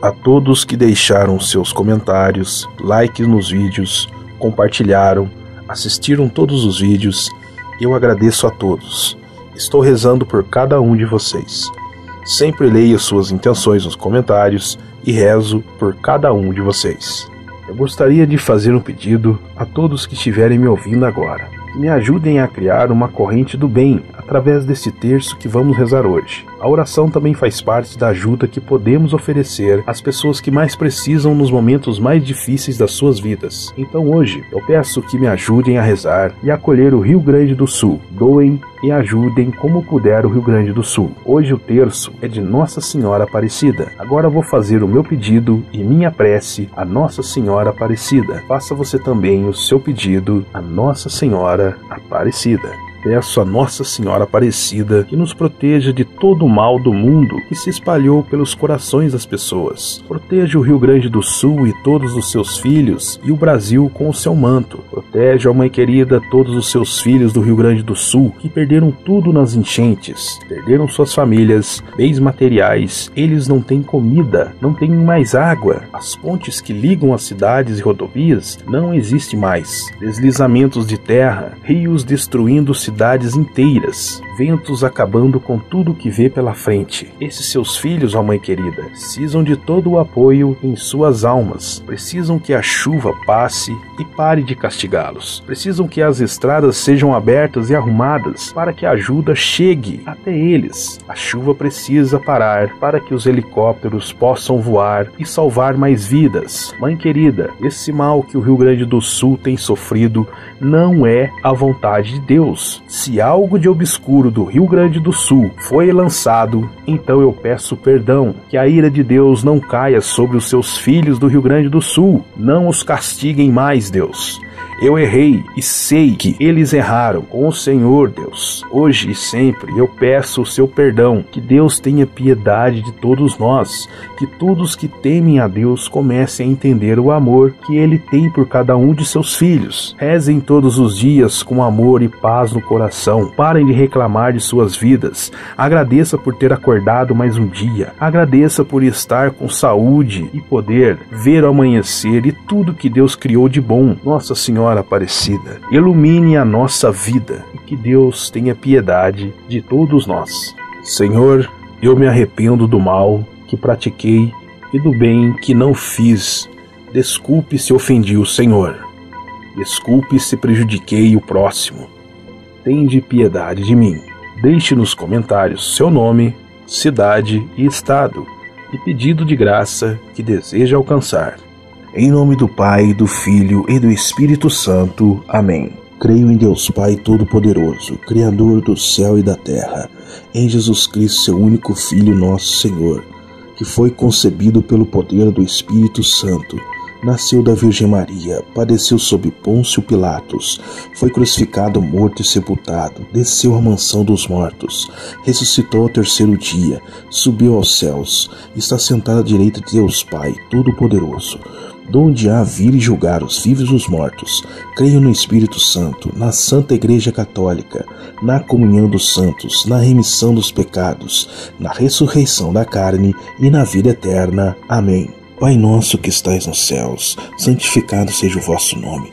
a todos que deixaram seus comentários, likes nos vídeos, compartilharam, assistiram todos os vídeos. Eu agradeço a todos. Estou rezando por cada um de vocês. Sempre leio suas intenções nos comentários e rezo por cada um de vocês. Eu gostaria de fazer um pedido a todos que estiverem me ouvindo agora. Me ajudem a criar uma corrente do bem através desse terço que vamos rezar hoje. A oração também faz parte da ajuda que podemos oferecer às pessoas que mais precisam nos momentos mais difíceis das suas vidas. Então hoje eu peço que me ajudem a rezar e acolher o Rio Grande do Sul. Doem e ajudem como puder o Rio Grande do Sul. Hoje o terço é de Nossa Senhora Aparecida. Agora vou fazer o meu pedido e minha prece a Nossa Senhora Aparecida. Faça você também o seu pedido a Nossa Senhora Aparecida. Peço a Nossa Senhora Aparecida que nos proteja de todo o mal do mundo que se espalhou pelos corações das pessoas. Proteja o Rio Grande do Sul e todos os seus filhos e o Brasil com o seu manto. Proteja, ó Mãe querida, todos os seus filhos do Rio Grande do Sul que perderam tudo nas enchentes, perderam suas famílias, bens materiais, eles não têm comida, não têm mais água. As pontes que ligam as cidades e rodovias não existem mais. Deslizamentos de terra, rios destruindo cidades inteiras, ventos acabando com tudo que vê pela frente. Esses seus filhos, ó mãe querida, precisam de todo o apoio em suas almas. Precisam que a chuva passe e pare de castigá-los. Precisam que as estradas sejam abertas e arrumadas para que a ajuda chegue até eles. A chuva precisa parar para que os helicópteros possam voar e salvar mais vidas. Mãe querida, esse mal que o Rio Grande do Sul tem sofrido não é a vontade de Deus. Se algo de obscuro do Rio Grande do Sul foi lançado, então eu peço perdão, que a ira de Deus não caia sobre os seus filhos do Rio Grande do Sul. Não os castiguem mais, Deus. Eu errei e sei que eles erraram com o Senhor, Deus. Hoje e sempre eu peço o seu perdão, que Deus tenha piedade de todos nós, que todos que temem a Deus comecem a entender o amor que Ele tem por cada um de seus filhos. Rezem todos os dias com amor e paz no coração. Parem de reclamar de suas vidas. Agradeça por ter acordado mais um dia. Agradeça por estar com saúde e poder ver o amanhecer e tudo que Deus criou de bom. Nossa Senhora Senhora Aparecida, ilumine a nossa vida e que Deus tenha piedade de todos nós. Senhor, eu me arrependo do mal que pratiquei e do bem que não fiz. Desculpe se ofendi o Senhor. Desculpe se prejudiquei o próximo. Tende piedade de mim. Deixe nos comentários seu nome, cidade e estado e pedido de graça que deseja alcançar. Em nome do Pai, do Filho e do Espírito Santo. Amém. Creio em Deus Pai Todo-Poderoso, Criador do céu e da terra, em Jesus Cristo, seu único Filho, nosso Senhor, que foi concebido pelo poder do Espírito Santo, nasceu da Virgem Maria, padeceu sob Pôncio Pilatos, foi crucificado, morto e sepultado, desceu à mansão dos mortos, ressuscitou ao terceiro dia, subiu aos céus, está sentado à direita de Deus Pai Todo-Poderoso donde há vir e julgar os vivos e os mortos. Creio no Espírito Santo, na Santa Igreja Católica, na comunhão dos santos, na remissão dos pecados, na ressurreição da carne e na vida eterna. Amém. Pai nosso que estais nos céus, santificado seja o vosso nome.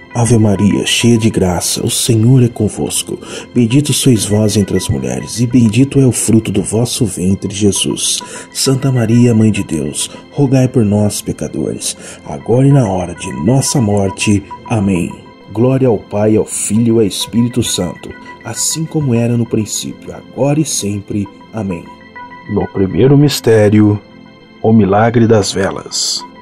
Ave Maria, cheia de graça, o Senhor é convosco. Bendito sois vós entre as mulheres, e bendito é o fruto do vosso ventre, Jesus. Santa Maria, Mãe de Deus, rogai por nós, pecadores, agora e na hora de nossa morte. Amém. Glória ao Pai, ao Filho e ao Espírito Santo, assim como era no princípio, agora e sempre. Amém. No primeiro mistério, o milagre das velas.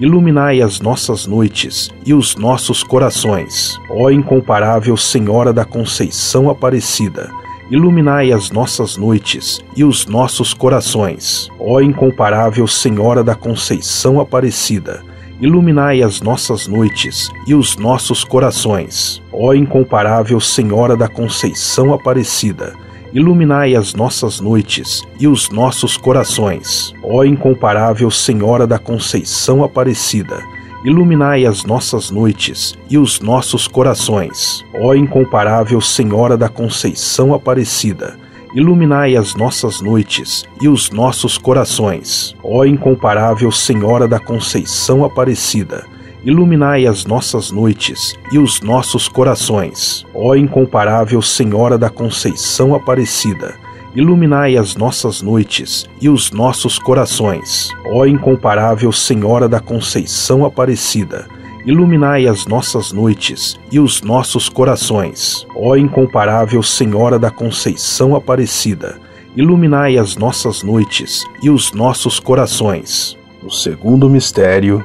iluminai as nossas noites e os nossos corações. Ó incomparável Senhora da Conceição Aparecida, iluminai as nossas noites e os nossos corações. Ó incomparável Senhora da Conceição Aparecida, iluminai as nossas noites e os nossos corações. Ó incomparável Senhora da Conceição Aparecida, iluminai as nossas noites e os nossos corações. Ó incomparável Senhora da Conceição Aparecida, iluminai as nossas noites e os nossos corações. Ó incomparável Senhora da Conceição Aparecida, iluminai as nossas noites e os nossos corações. Ó incomparável Senhora da Conceição Aparecida, iluminai as nossas noites e os nossos corações. Ó incomparável Senhora da Conceição Aparecida, iluminai as nossas noites e os nossos corações. Ó incomparável Senhora da Conceição Aparecida, iluminai as nossas noites e os nossos corações. Ó incomparável Senhora da Conceição Aparecida, iluminai as nossas noites e os nossos corações. No segundo mistério,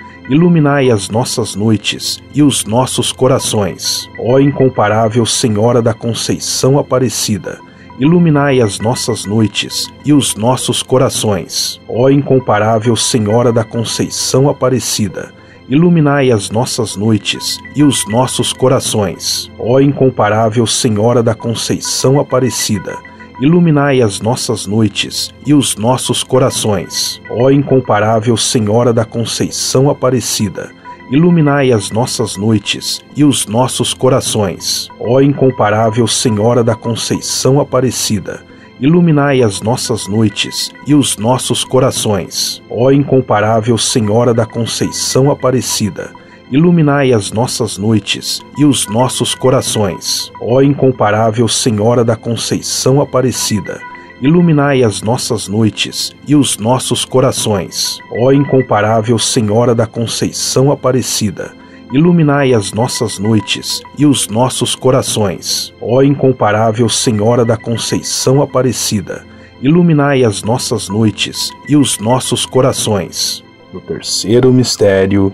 iluminai as nossas noites e os nossos corações. Ó incomparável Senhora da Conceição Aparecida, iluminai as nossas noites e os nossos corações. Ó incomparável Senhora da Conceição Aparecida, iluminai as nossas noites e os nossos corações. Ó incomparável Senhora da Conceição Aparecida, iluminai as nossas noites e os nossos corações. Ó incomparável Senhora da Conceição Aparecida, iluminai as nossas noites e os nossos corações. Ó incomparável Senhora da Conceição Aparecida, iluminai as nossas noites e os nossos corações. Ó incomparável Senhora da Conceição Aparecida, iluminai as nossas noites e os nossos corações. Ó incomparável Senhora da Conceição Aparecida, iluminai as nossas noites e os nossos corações. Ó incomparável Senhora da Conceição Aparecida, iluminai as nossas noites e os nossos corações. Ó incomparável Senhora da Conceição Aparecida, iluminai as nossas noites e os nossos corações. No terceiro mistério,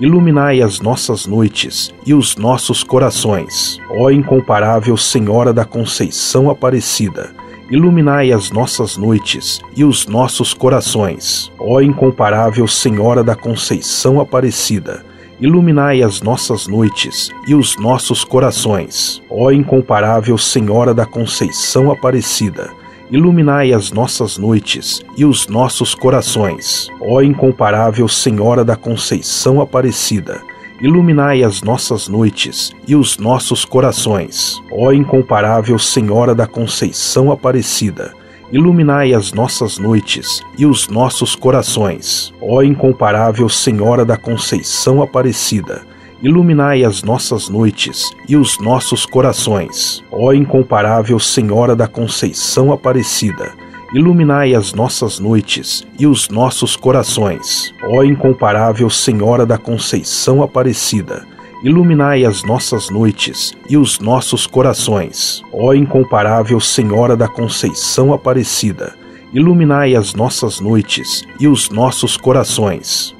iluminai as nossas noites e os nossos corações. Ó incomparável Senhora da Conceição Aparecida, iluminai as nossas noites e os nossos corações. Ó incomparável Senhora da Conceição Aparecida, iluminai as nossas noites e os nossos corações. Ó incomparável Senhora da Conceição Aparecida, iluminai as nossas noites e os nossos corações. Ó incomparável Senhora da Conceição Aparecida, iluminai as nossas noites e os nossos corações. Ó incomparável Senhora da Conceição Aparecida, iluminai as nossas noites e os nossos corações. Ó incomparável Senhora da Conceição Aparecida, iluminai as nossas noites e os nossos corações. Ó incomparável Senhora da Conceição Aparecida, iluminai as nossas noites e os nossos corações. Ó incomparável Senhora da Conceição Aparecida, iluminai as nossas noites e os nossos corações. Ó incomparável Senhora da Conceição Aparecida, iluminai as nossas noites e os nossos corações.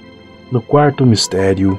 No quarto mistério,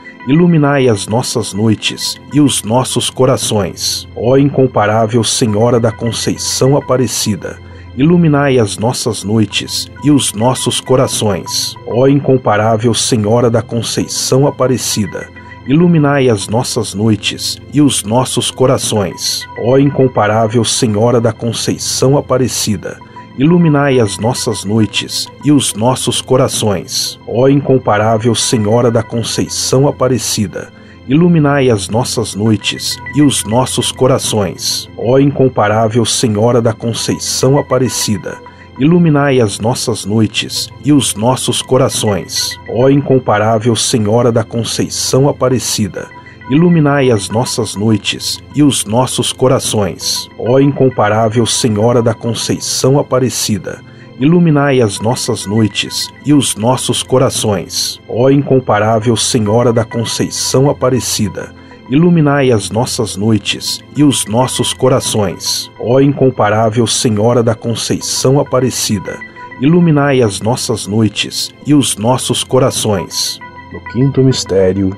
iluminai as nossas noites e os nossos corações. Ó incomparável Senhora da Conceição Aparecida, iluminai as nossas noites e os nossos corações. Ó incomparável Senhora da Conceição Aparecida, iluminai as nossas noites e os nossos corações. Ó incomparável Senhora da Conceição Aparecida, iluminai as nossas noites e os nossos corações. Ó incomparável Senhora da Conceição Aparecida, iluminai as nossas noites e os nossos corações. Ó incomparável Senhora da Conceição Aparecida, iluminai as nossas noites e os nossos corações. Ó incomparável Senhora da Conceição Aparecida, iluminai as nossas noites e os nossos corações. Ó incomparável Senhora da Conceição Aparecida, iluminai as nossas noites e os nossos corações. Ó incomparável Senhora da Conceição Aparecida, iluminai as nossas noites e os nossos corações. Ó incomparável Senhora da Conceição Aparecida, iluminai as nossas noites e os nossos corações. No quinto mistério,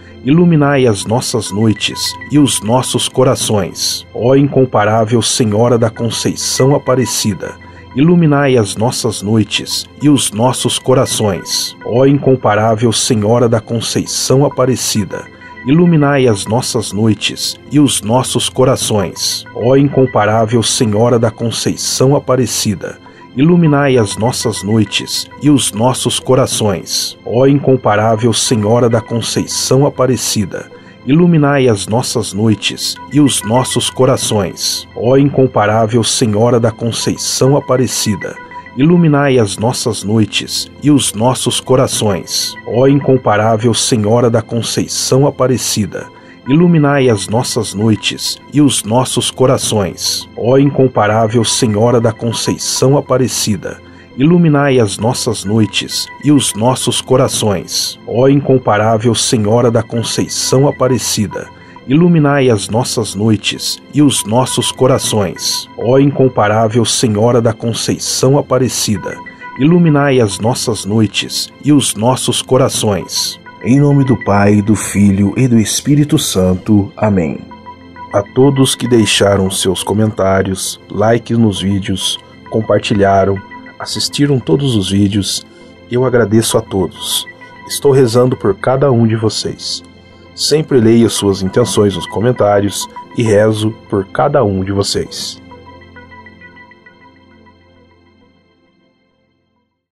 iluminai as nossas noites e os nossos corações. Ó incomparável Senhora da Conceição Aparecida, iluminai as nossas noites e os nossos corações. Ó incomparável Senhora da Conceição Aparecida, iluminai as nossas noites e os nossos corações. Ó incomparável Senhora da Conceição Aparecida, iluminai as nossas noites e os nossos corações. Ó incomparável Senhora da Conceição Aparecida, iluminai as nossas noites e os nossos corações. Ó incomparável Senhora da Conceição Aparecida, iluminai as nossas noites e os nossos corações. Ó incomparável Senhora da Conceição Aparecida, iluminai as nossas noites e os nossos corações. Ó incomparável Senhora da Conceição Aparecida, iluminai as nossas noites e os nossos corações. Ó incomparável Senhora da Conceição Aparecida, iluminai as nossas noites e os nossos corações. Ó incomparável Senhora da Conceição Aparecida, iluminai as nossas noites e os nossos corações. Em nome do Pai, do Filho e do Espírito Santo. Amém. A todos que deixaram seus comentários, likes nos vídeos, compartilharam, assistiram todos os vídeos, eu agradeço a todos. Estou rezando por cada um de vocês. Sempre leio suas intenções nos comentários e rezo por cada um de vocês.